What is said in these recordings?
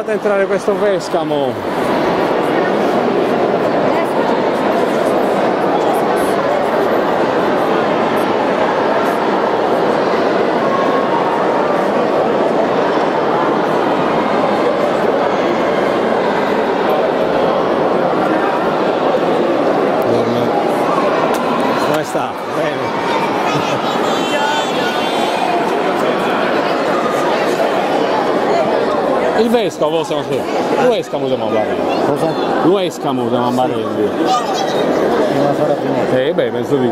fate entrare questo vescamo. Come sta? Bene. Il vescovo siamo qui. Lo escamo siamo a Barelli. Cosa? Lo escamo siamo a Barelli. Una sera prima. Eh beh, penso di.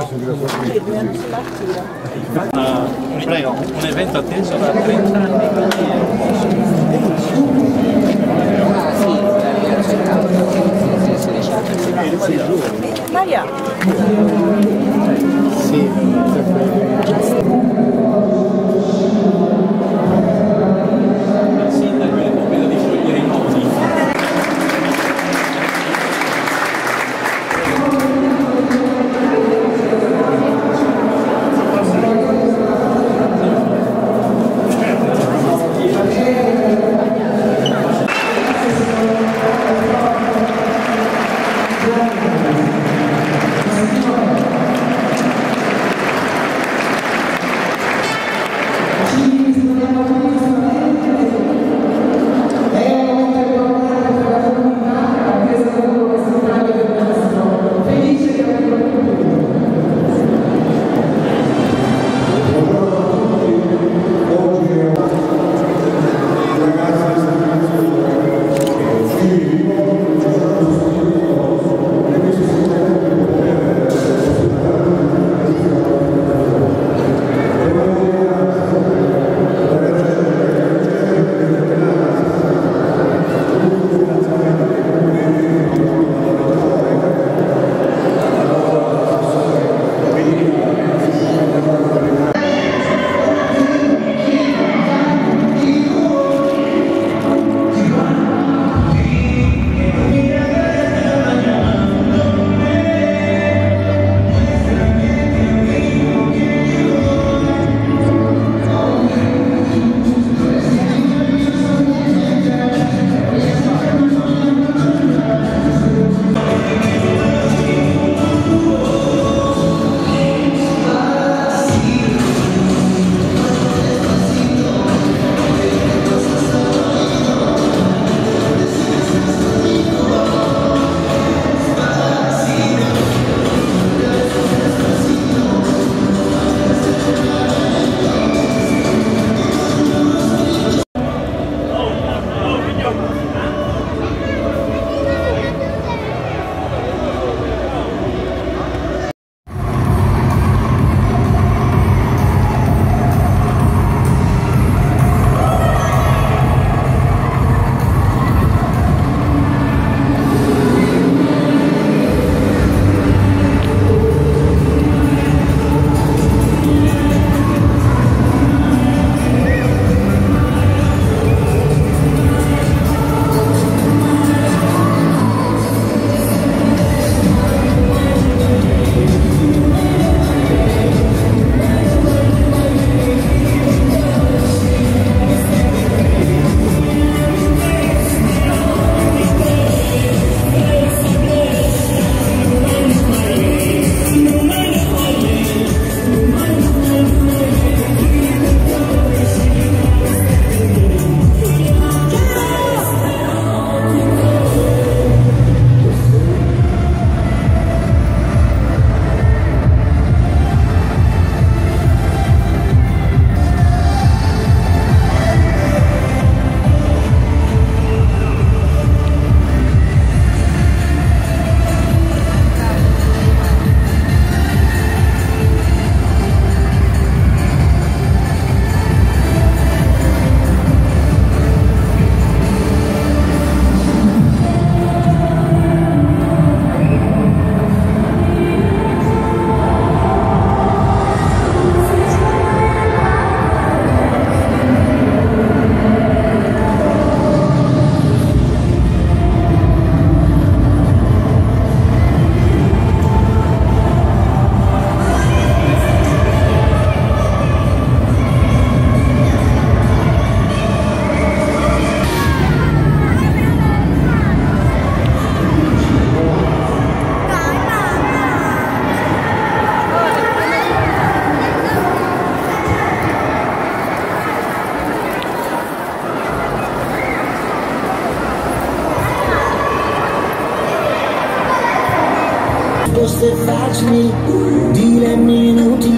Uh, prego, un evento atteso da 30 anni, quindi... Maria! Sì, se faccio mi, di la minuti